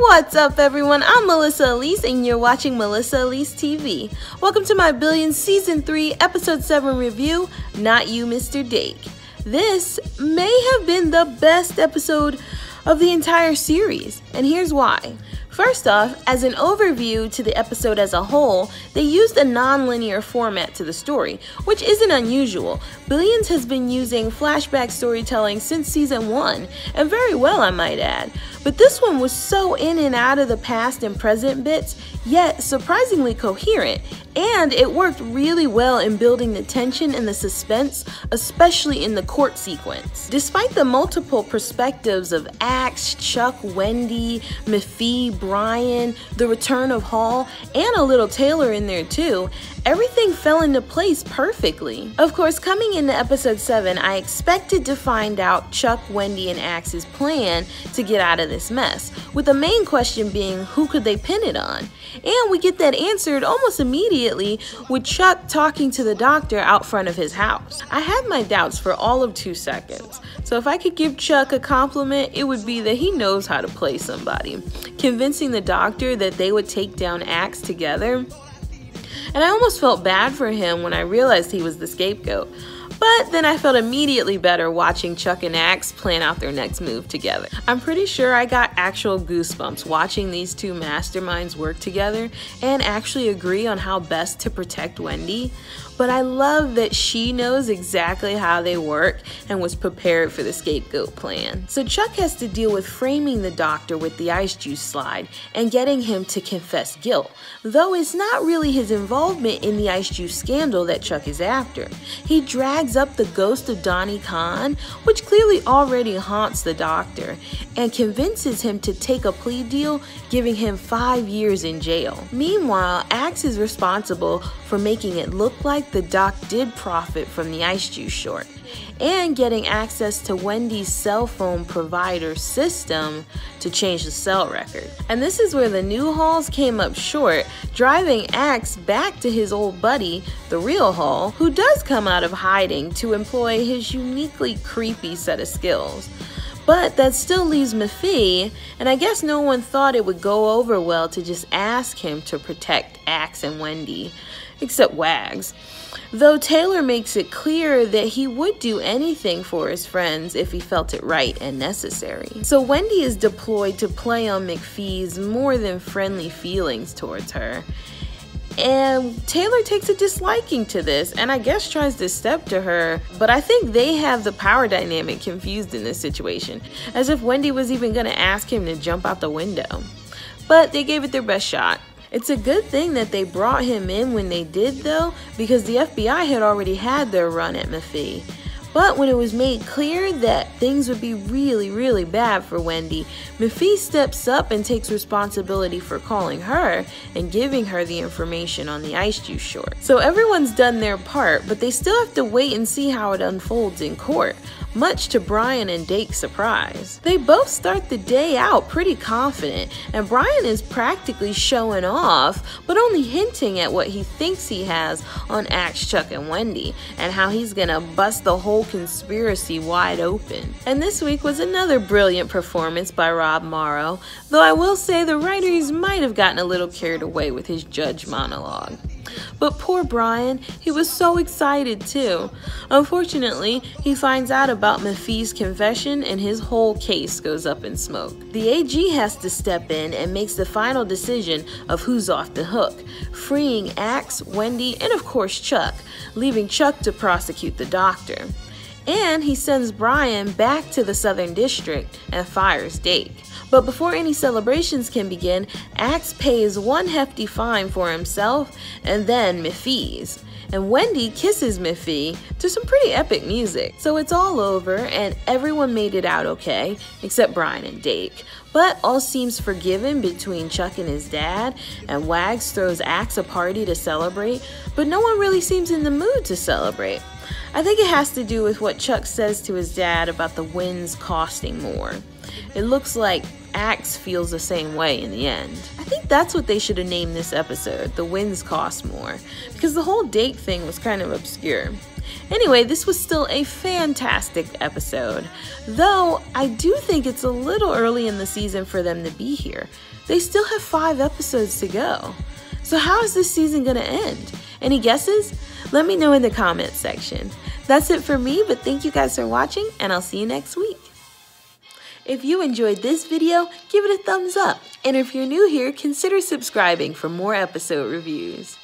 What's up, everyone? I'm Melissa Elise, and you're watching Melissa Elise TV. Welcome to my Billions Season 3, Episode 7 review Not You, Mr. Dake. This may have been the best episode of the entire series, and here's why. First off, as an overview to the episode as a whole, they used a non-linear format to the story, which isn't unusual. Billions has been using flashback storytelling since season 1, and very well I might add. But this one was so in and out of the past and present bits, yet surprisingly coherent, and it worked really well in building the tension and the suspense, especially in the court sequence. Despite the multiple perspectives of Axe, Chuck, Wendy, Mafee, Bryan, the return of Hall, and a little Taylor in there too, everything fell into place perfectly. Of course, coming into episode 7, I expected to find out Chuck, Wendy, and Axe's plan to get out of this mess, with the main question being who could they pin it on? And we get that answered almost immediately with Chuck talking to the doctor out front of his house. I had my doubts for all of two seconds, so if I could give Chuck a compliment, it would be that he knows how to play somebody. Convincing the doctor that they would take down Axe together and I almost felt bad for him when I realized he was the scapegoat. But then I felt immediately better watching Chuck and Axe plan out their next move together. I'm pretty sure I got actual goosebumps watching these two masterminds work together and actually agree on how best to protect Wendy. But I love that she knows exactly how they work and was prepared for the scapegoat plan. So Chuck has to deal with framing the doctor with the ice juice slide and getting him to confess guilt, though it's not really his involvement in the ice juice scandal that Chuck is after. He drags up the ghost of Donnie Caan, which clearly already haunts the doctor, and convinces him to take a plea deal, giving him five years in jail. Meanwhile, Axe is responsible for making it look like the doc did profit from the ice juice short and getting access to Wendy's cell phone provider system to change the cell record. And this is where the new Halls came up short, driving Axe back to his old buddy, the real Hall, who does come out of hiding to employ his uniquely creepy set of skills. But that still leaves Mafee, and I guess no one thought it would go over well to just ask him to protect Axe and Wendy, except Wags. Though Taylor makes it clear that he would do anything for his friends if he felt it right and necessary. So Wendy is deployed to play on Mafee's more than friendly feelings towards her. And Taylor takes a disliking to this and I guess tries to step to her, but I think they have the power dynamic confused in this situation, as if Wendy was even gonna ask him to jump out the window. But they gave it their best shot. It's a good thing that they brought him in when they did, though, because the FBI had already had their run at Mafee. But when it was made clear that things would be really, really bad for Wendy, Mafee steps up and takes responsibility for calling her and giving her the information on the ice juice short. So everyone's done their part, but they still have to wait and see how it unfolds in court much to Bryan and Dake's surprise. They both start the day out pretty confident, and Bryan is practically showing off, but only hinting at what he thinks he has on Axe, Chuck, and Wendy, and how he's gonna bust the whole conspiracy wide open. And this week was another brilliant performance by Rob Morrow, though I will say the writers might have gotten a little carried away with his judge monologue. But poor Bryan, he was so excited too. Unfortunately, he finds out about Mafee's confession and his whole case goes up in smoke. The AG has to step in and makes the final decision of who's off the hook, freeing Axe, Wendy, and of course Chuck, leaving Chuck to prosecute the doctor. And he sends Bryan back to the Southern District and fires Dake. But before any celebrations can begin, Axe pays one hefty fine for himself and then Mafee's. And Wendy kisses Mafee to some pretty epic music. So it's all over and everyone made it out okay, except Brian and Dake. But all seems forgiven between Chuck and his dad, and Wags throws Axe a party to celebrate, but no one really seems in the mood to celebrate. I think it has to do with what Chuck says to his dad about the wins costing more. It looks like Axe feels the same way in the end. I think that's what they should have named this episode, The Winds Cost More, because the whole date thing was kind of obscure. Anyway, this was still a fantastic episode, though I do think it's a little early in the season for them to be here. They still have five episodes to go. So, how is this season going to end? Any guesses? Let me know in the comments section. That's it for me, but thank you guys for watching, and I'll see you next week. If you enjoyed this video, give it a thumbs up. And if you're new here, consider subscribing for more episode reviews.